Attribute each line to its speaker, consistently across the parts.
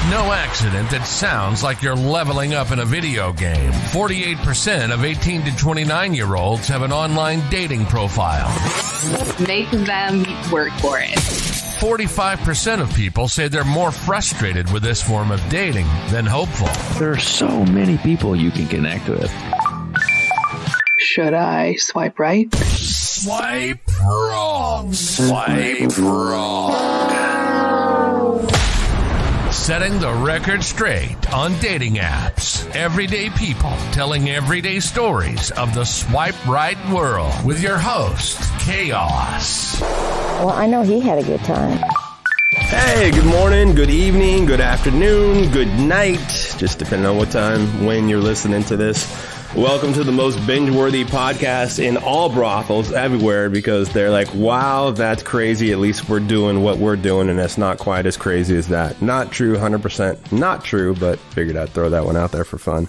Speaker 1: It's no accident that sounds like you're leveling up in a video game. 48% of 18 to 29 year olds have an online dating profile.
Speaker 2: Make them work for it.
Speaker 1: 45% of people say they're more frustrated with this form of dating than hopeful.
Speaker 3: There are so many people you can connect with.
Speaker 2: Should I swipe right?
Speaker 1: Swipe wrong. Swipe wrong. Setting the record straight on dating apps. Everyday people telling everyday stories of the swipe right world with your host, Chaos.
Speaker 4: Well, I know he had a good time.
Speaker 5: Hey, good morning, good evening, good afternoon, good night, just depending on what time when you're listening to this. Welcome to the most binge worthy podcast in all brothels everywhere because they're like, wow, that's crazy. At least we're doing what we're doing, and that's not quite as crazy as that. Not true, 100% not true, but figured I'd throw that one out there for fun.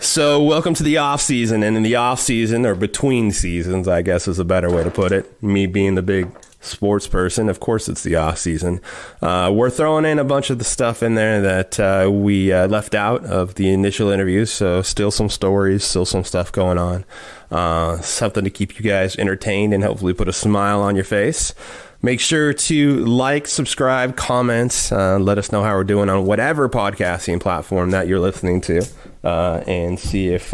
Speaker 5: So, welcome to the off season, and in the off season or between seasons, I guess is a better way to put it. Me being the big sports person, of course, it's the off season. Uh, we're throwing in a bunch of the stuff in there that uh, we uh, left out of the initial interviews. So, still some stories, still some stuff going on. Uh, something to keep you guys entertained and hopefully put a smile on your face. Make sure to like, subscribe, comment, uh, let us know how we're doing on whatever podcasting platform that you're listening to, uh, and see if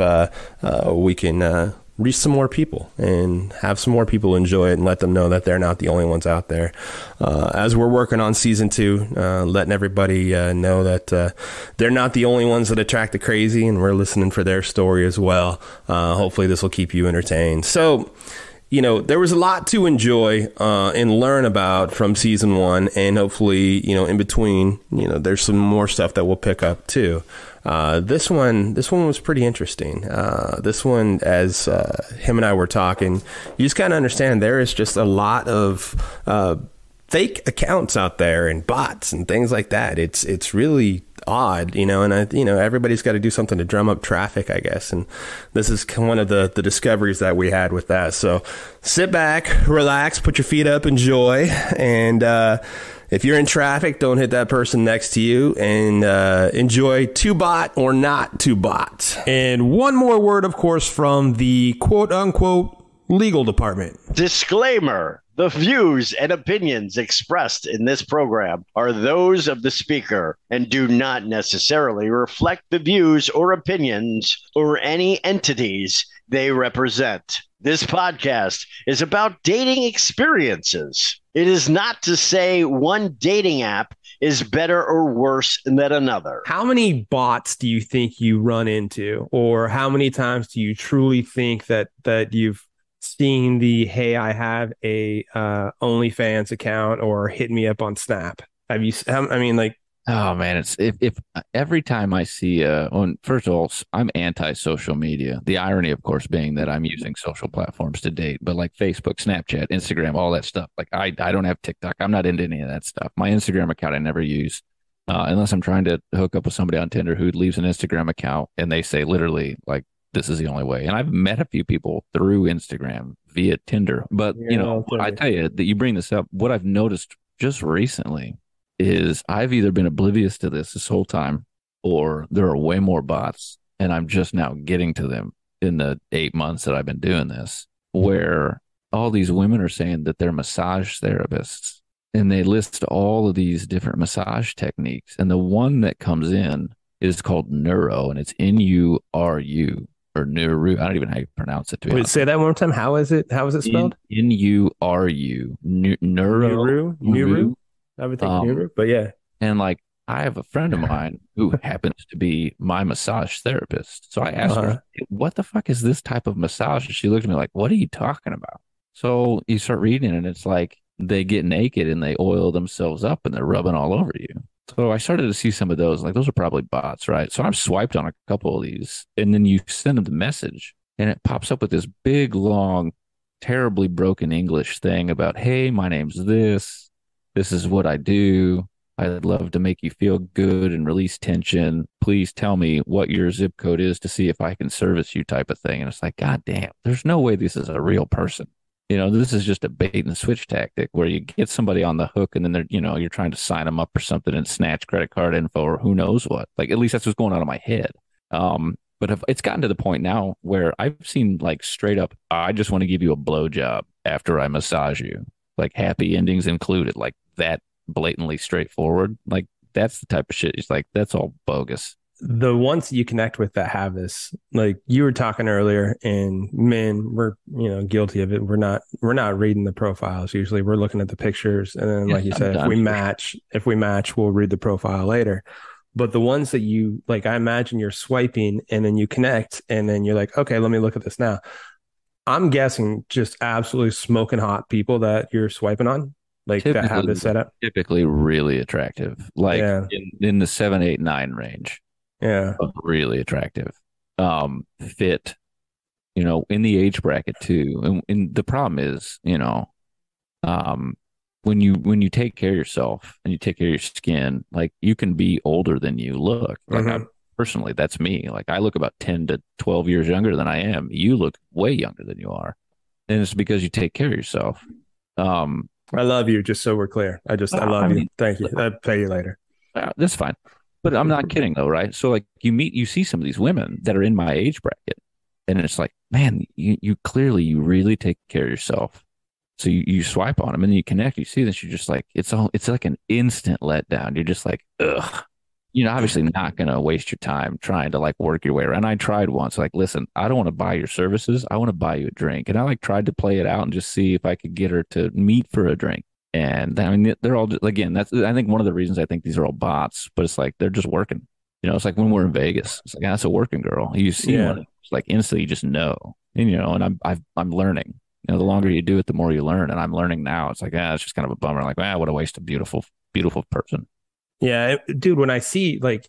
Speaker 5: we can reach some more people and have some more people enjoy it and let them know that they're not the only ones out there. Uh, as we're working on season two, uh, letting everybody uh, know that uh, they're not the only ones that attract the crazy and we're listening for their story as well. Uh, hopefully, this will keep you entertained. So, you know, there was a lot to enjoy uh, and learn about from season one, and hopefully, you know, in between, you know, there's some more stuff that we'll pick up too. Uh, this one, this one was pretty interesting. Uh, this one, as uh, him and I were talking, you just kind of understand there is just a lot of uh, fake accounts out there and bots and things like that. It's it's really odd, you know, and I, you know, everybody's got to do something to drum up traffic, I guess. And this is one of the, the discoveries that we had with that. So sit back, relax, put your feet up, enjoy. And, uh, if you're in traffic, don't hit that person next to you and uh, enjoy to bot or not to bot.
Speaker 6: And one more word, of course, from the quote unquote legal department.
Speaker 7: Disclaimer The views and opinions expressed in this program are those of the speaker and do not necessarily reflect the views or opinions or any entities they represent. This podcast is about dating experiences. It is not to say one dating app is better or worse than another.
Speaker 6: How many bots do you think you run into, or how many times do you truly think that that you've seen the hey, I have a uh, OnlyFans account or hit me up on Snap? Have you? I mean, like
Speaker 3: Oh man, it's if, if every time I see uh on first of all, I'm anti social media. The irony, of course, being that I'm using social platforms to date, but like Facebook, Snapchat, Instagram, all that stuff. Like I I don't have TikTok. I'm not into any of that stuff. My Instagram account I never use. Uh, unless I'm trying to hook up with somebody on Tinder who leaves an Instagram account and they say literally like this is the only way. And I've met a few people through Instagram via Tinder. But
Speaker 6: Yeah,
Speaker 3: you know. I tell you that you bring this up, what I've noticed just recently is I've either been oblivious to this this whole time or there are way more bots and I'm just now getting to them in the eight months that I've been doing this, where all these women are saying that they're massage therapists and they list all of these different massage techniques. And the one that comes in is called neuro and it's N U R U or Nuru. I don't even know how you pronounce it to be
Speaker 6: wait, say that one more time. How is it? How is it spelled?
Speaker 3: N U R U. Neuro.
Speaker 6: Nuru, Nuru. I would think
Speaker 3: Um,
Speaker 6: Nuru, but yeah.
Speaker 3: And like, I have a friend of mine who happens to be my massage therapist. So I asked
Speaker 6: Uh-huh.
Speaker 3: her, what the fuck is this type of massage? And she looked at me like, what are you talking about? So you start reading and it's like they get naked and they oil themselves up and they're rubbing all over you. So I started to see some of those. Like those are probably bots, right? So I've swiped on a couple of these and then you send them the message and it pops up with this big, long, terribly broken English thing about, hey, my name's this. This is what I do. I'd love to make you feel good and release tension. Please tell me what your zip code is to see if I can service you, type of thing. And it's like, God damn, there's no way this is a real person. You know, this is just a bait and switch tactic where you get somebody on the hook and then they're, you know, you're trying to sign them up or something and snatch credit card info or who knows what. Like, at least that's what's going on in my head. Um, but if, it's gotten to the point now where I've seen like straight up, I just want to give you a blowjob after I massage you, like happy endings included, like that blatantly straightforward. Like that's the type of shit. It's like that's all bogus.
Speaker 5: The ones that you connect with that have this like you were talking earlier and men we're you know guilty of it. We're not we're not reading the profiles usually. We're looking at the pictures and then
Speaker 3: Yeah,
Speaker 5: like you
Speaker 3: I'm
Speaker 5: said if we match if we match we'll read the profile later. But the ones that you like i imagine you're swiping and then you connect and then you're like okay let me look at this now. I'm guessing just absolutely smoking hot people that you're swiping on like that have
Speaker 3: Typically-
Speaker 5: this setup.
Speaker 3: Typically really attractive, like
Speaker 5: Yeah.
Speaker 3: in, in the seven, eight, nine range.
Speaker 5: Yeah
Speaker 3: really attractive. Um, fit, you know, in the age bracket too. And, and the problem is, you know, um, when you when you take care of yourself and you take care of your skin, like you can be older than you look. Like I,
Speaker 5: Mhm.
Speaker 3: personally, that's me. Like I look about ten to twelve years younger than I am. You look way younger than you are, and it's because you take care of yourself. Um,
Speaker 5: i love you just so we're clear i just i love
Speaker 3: I
Speaker 5: you thank you i'll pay you later
Speaker 3: Uh, that's fine. But I'm not kidding though, right? So like you meet you see some of these women that are in my age bracket and it's like, man, you, you clearly you really take care of yourself. So you, you swipe on them and you connect, you see this, you're just like it's all it's like an instant letdown. You're just like, ugh. You're obviously not gonna waste your time trying to like work your way around. I tried once, like, listen, I don't want to buy your services. I want to buy you a drink. And I like tried to play it out and just see if I could get her to meet for a drink. And I mean, they're all again. That's I think one of the reasons I think these are all bots, but it's like they're just working. You know, it's like when we're in Vegas, it's like that's a working girl. You see
Speaker 5: Yeah.
Speaker 3: one, it's like instantly you just know, and you know. And I'm I've, I'm learning. You know, the longer you do it, the more you learn. And I'm learning now. It's like ah, it's just kind of a bummer. Like ah, what a waste of beautiful, beautiful person.
Speaker 5: Yeah, dude, when I see like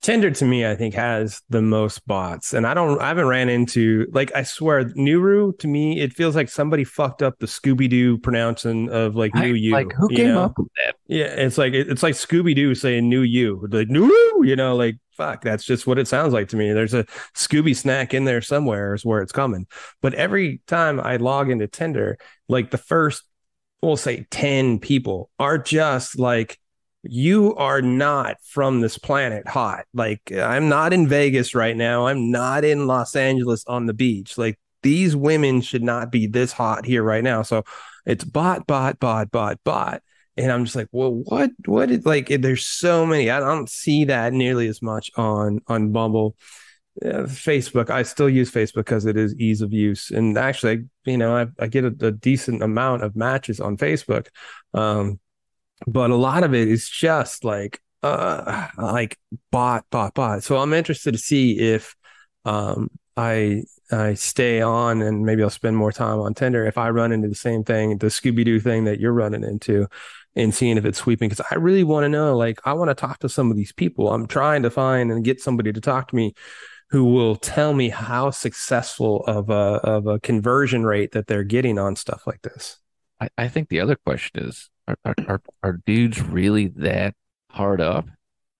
Speaker 5: Tinder to me, I think has the most bots. And I don't I haven't ran into like I swear Nuru to me, it feels like somebody fucked up the Scooby Doo pronouncing of like new you.
Speaker 3: like who
Speaker 5: you
Speaker 3: came
Speaker 5: know?
Speaker 3: up with that?
Speaker 5: Yeah, it's like it's like Scooby Doo saying new you. Like Nuru, you know, like fuck, that's just what it sounds like to me. There's a Scooby snack in there somewhere is where it's coming. But every time I log into Tinder, like the first we'll say 10 people are just like you are not from this planet hot. Like I'm not in Vegas right now. I'm not in Los Angeles on the beach. Like these women should not be this hot here right now. So it's bot, bot, bot, bot, bot. And I'm just like, well, what, what is like, there's so many, I don't see that nearly as much on, on Bumble. Uh, Facebook, I still use Facebook because it is ease of use. And actually, you know, I, I get a, a decent amount of matches on Facebook. Um, but a lot of it is just like uh like bot bot bot so i'm interested to see if um i i stay on and maybe i'll spend more time on tinder if i run into the same thing the scooby-doo thing that you're running into and seeing if it's sweeping. Because i really want to know like i want to talk to some of these people. I'm trying to find and get somebody to talk to me who will tell me how successful of a of a conversion rate that they're getting on stuff like this
Speaker 3: I, I think the other question is: are, are are are dudes really that hard up?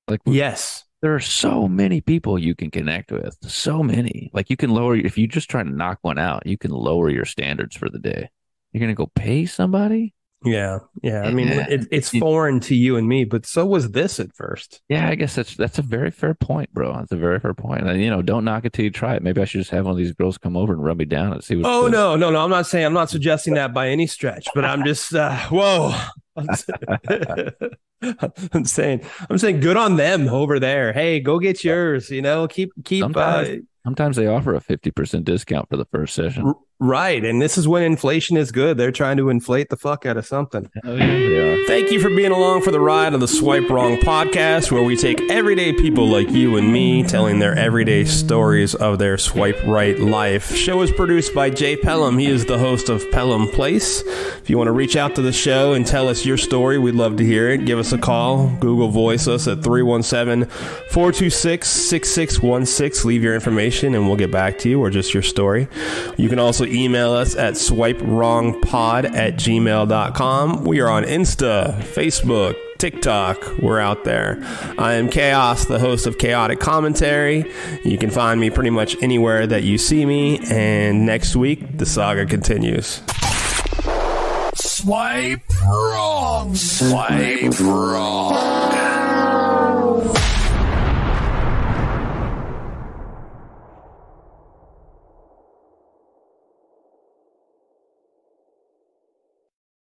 Speaker 3: Like
Speaker 5: yes.
Speaker 3: there are so many people you can connect with so many. Like you can lower if you just try to knock one out you can lower your standards for the day. You're gonna go pay somebody
Speaker 5: Yeah, yeah. I mean,
Speaker 3: Yeah.
Speaker 5: it, it's foreign to you and me, but so was this at first.
Speaker 3: yeah i guess that's that's a very fair point bro that's a very fair point. and you know don't knock it till you try it maybe i should just have one of these girls come over and rub me down and see what
Speaker 5: Oh no, no, no! I'm not saying I'm not suggesting that by any stretch, but I'm just uh, whoa. I'm saying I'm saying good on them over there. Hey, go get yours. You know, keep keep uh,
Speaker 3: Sometimes- sometimes they offer a 50% discount for the first session
Speaker 5: right. And this is when inflation is good. They're trying to inflate the fuck out of something.
Speaker 3: oh yeah
Speaker 8: Thank you for being along for the ride of the Swipe Wrong podcast, where we take everyday people like you and me telling their everyday stories of their swipe right life. Show is produced by Jay Pelham. He is the host of Pelham Place. If you want to reach out to the show and tell us your story, we'd love to hear it. Give us a call. Google Voice us at 317 426 6616. Leave your information and we'll get back to you or just your story. You can also email us at swipewrongpod at gmail.com. We are on Insta, Facebook, TikTok. We're out there. I am Chaos, the host of Chaotic Commentary. You can find me pretty much anywhere that you see me. And next week, the saga continues.
Speaker 1: Swipe wrong. Swipe wrong.